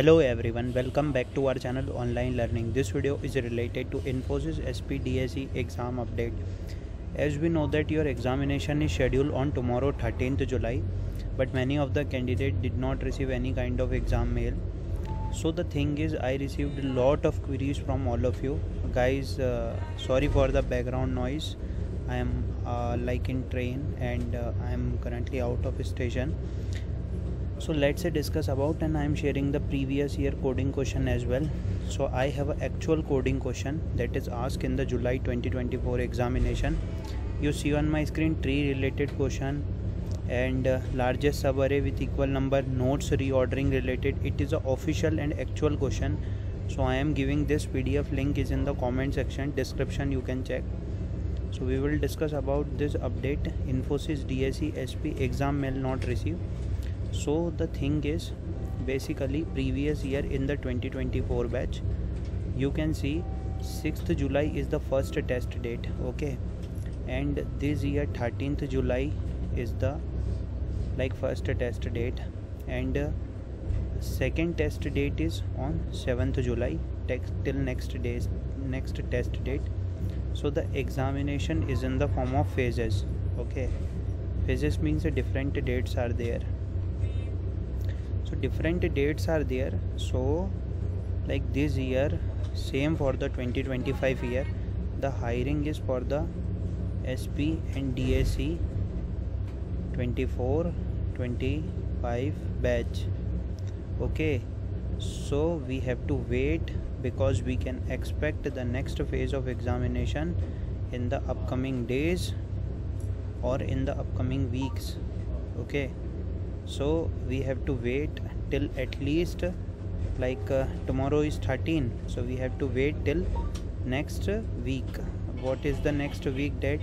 Hello everyone, welcome back to our channel Online Learning. This video is related to Infosys SP DSE exam update. As we know that your examination is scheduled on tomorrow 13th July, but many of the candidates did not receive any kind of exam mail. So the thing is I received a lot of queries from all of you. Guys, uh, sorry for the background noise. I am uh, like in train and uh, I am currently out of station so let's say discuss about and i'm sharing the previous year coding question as well. So i have an actual coding question that is asked in the july 2024 examination. You see on my screen tree related question and uh, largest subarray with equal number nodes reordering related. It is a official and actual question. So i am giving this pdf link is in the comment section description you can check. So we will discuss about this update. Infosys dse sp exam mail not received so the thing is basically previous year in the 2024 batch you can see 6th july is the first test date okay? And this year 13th july is the like first test date. And uh, second test date is on 7th july till next days next test date. So the examination is in the form of phases okay? Phases means different dates are there so different dates are there. So like this year same for the 2025 year. The hiring is for the sp and dse 24 25 batch. Okay. So we have to wait because we can expect the next phase of examination in the upcoming days or in the upcoming weeks. Okay so we have to wait till at least like uh, tomorrow is 13 so we have to wait till next week. What is the next week date?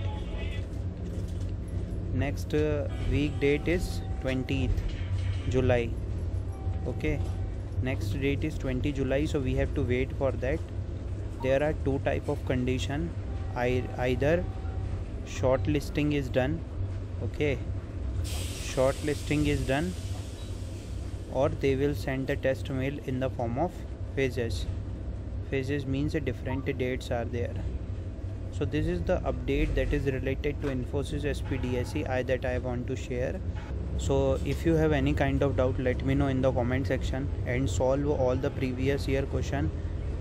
Next uh, week date is 20th july. Okay? Next date is 20 july so we have to wait for that. There are two type of condition. I, either shortlisting is done. Okay shortlisting is done or they will send the test mail in the form of phases. Phases means different dates are there. So this is the update that is related to infosys spdse i that i want to share. So if you have any kind of doubt let me know in the comment section and solve all the previous year question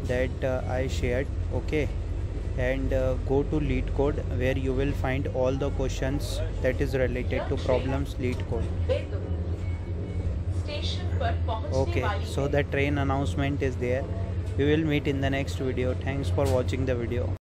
that uh, i shared. Okay and uh, go to LeetCode where you will find all the questions that is related to problems lead code. Okay so the train announcement is there. We will meet in the next video. Thanks for watching the video